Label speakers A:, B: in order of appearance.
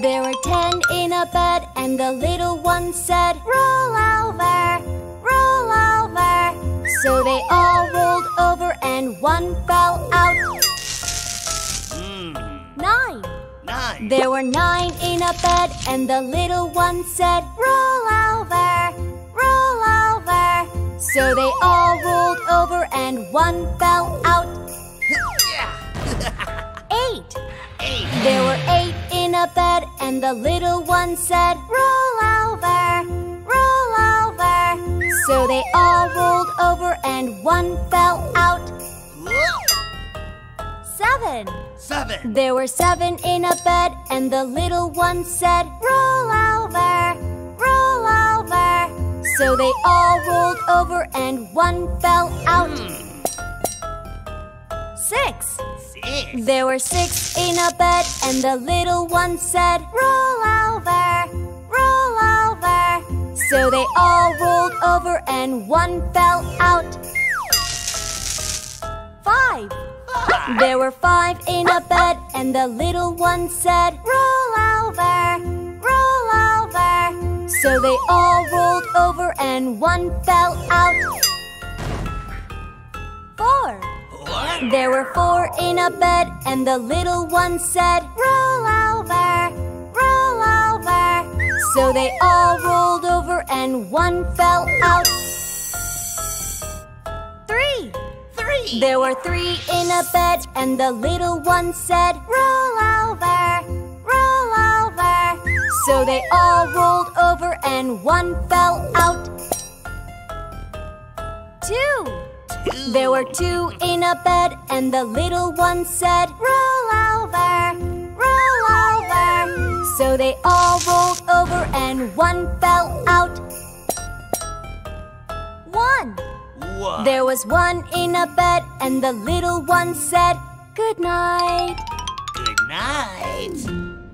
A: There were ten in a bed, and the little one said, Roll over, roll over. So they all rolled over, and one fell out.
B: Mm,
A: Nine.
B: nine.
A: There were nine in a bed, and the little one said, Roll over, roll over. So they and one fell out. Eight.
B: Eight.
A: There were eight in a bed, and the little one said, Roll over, roll over. So they all rolled over, and one fell out. Seven.
B: Seven.
A: There were seven in a bed, and the little one said, Roll So they all rolled over, and one fell out.
B: Hmm,
A: Six.
B: Six.
A: There were six in a bed, and the little one said, Roll over, roll over. So they all rolled over, and one fell out. Five. There were five in a bed, and the little one said, Roll over, roll over. So they all rolled over, and one fell out. Four.
B: Four.
A: There were four in a bed, and the little one said, Roll over, roll over. So they all rolled over, and one fell out. Three.
B: Three.
A: There were three in a bed, and the little one said, Roll So they all rolled over, and one fell out. Two.
B: Two.
A: There were two in a bed, and the little one said, Roll over, roll over. So they all rolled over, and one fell out. One.
B: One.
A: There was one in a bed, and the little one said, Good night.
B: Good night.